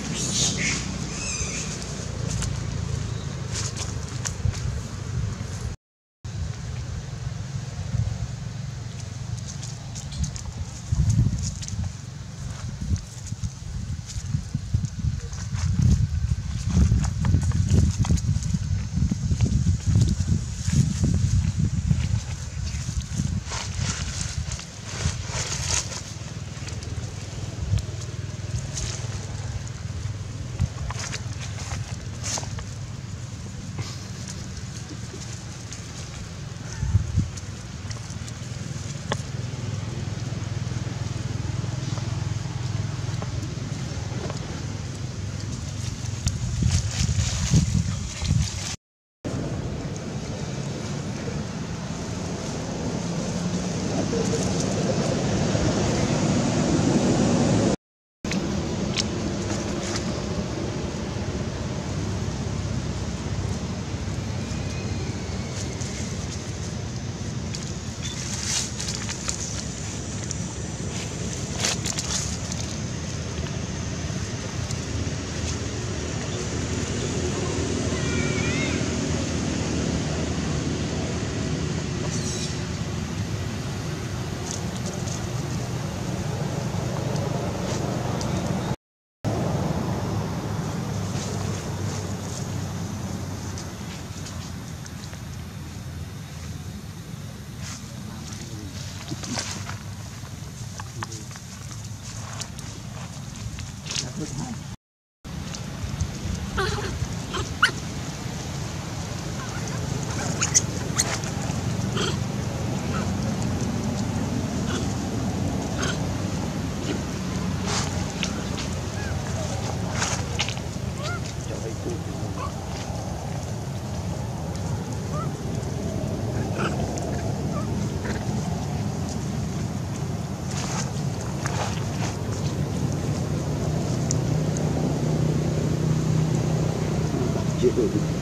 perception. いう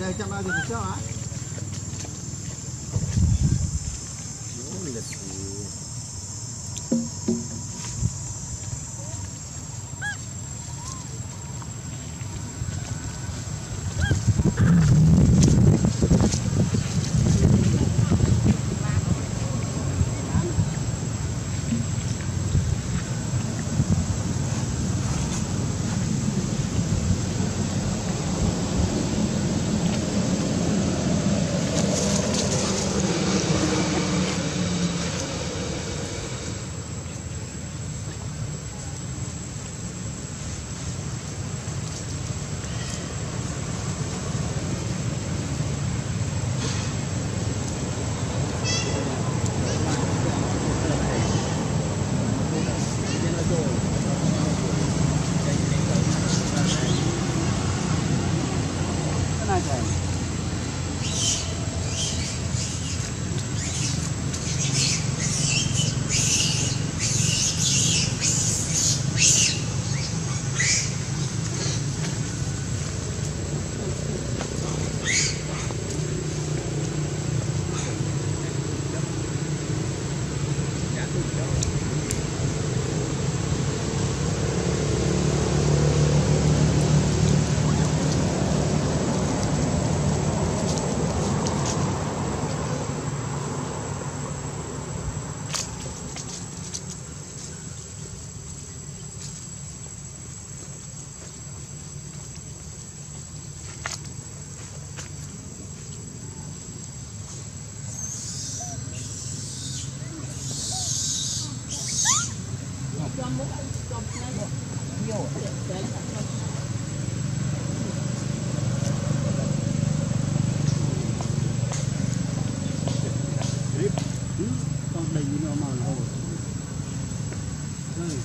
Để trong 吗 con đầy nó mà hồ đây Đây,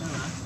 chắc là